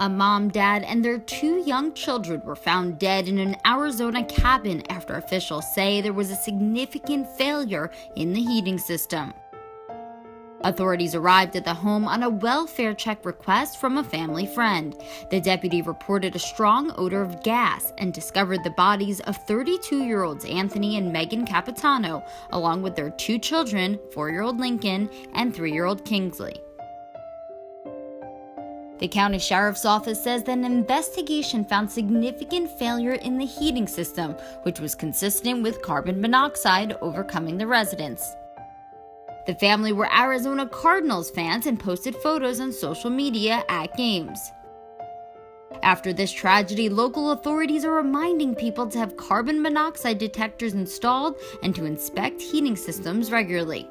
A mom, dad, and their two young children were found dead in an Arizona cabin after officials say there was a significant failure in the heating system. Authorities arrived at the home on a welfare check request from a family friend. The deputy reported a strong odor of gas and discovered the bodies of 32 year olds Anthony and Megan Capitano, along with their two children, 4 year old Lincoln and 3 year old Kingsley. The county sheriff's office says that an investigation found significant failure in the heating system, which was consistent with carbon monoxide overcoming the residents. The family were Arizona Cardinals fans and posted photos on social media at games. After this tragedy, local authorities are reminding people to have carbon monoxide detectors installed and to inspect heating systems regularly.